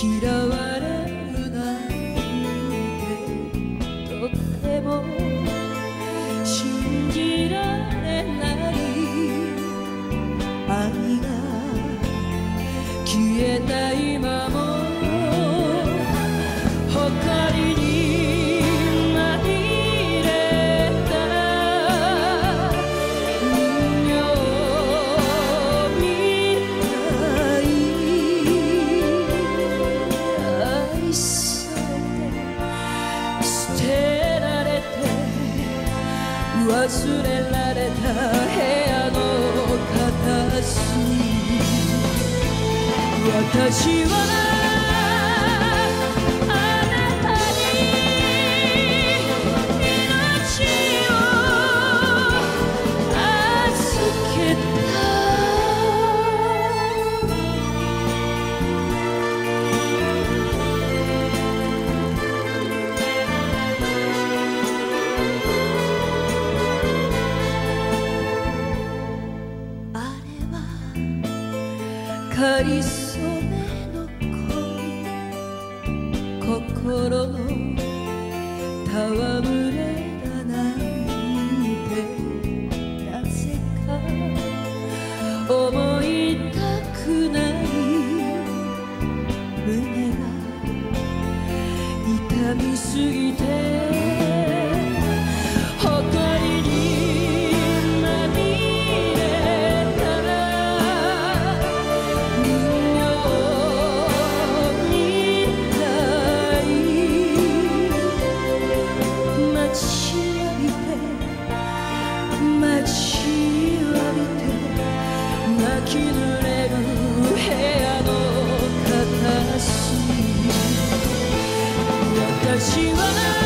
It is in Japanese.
嫌われ忘れられた部屋の片隅。私はかりそめの恋心の戯れだなんてなぜか思いたくない胸が痛みすぎて私は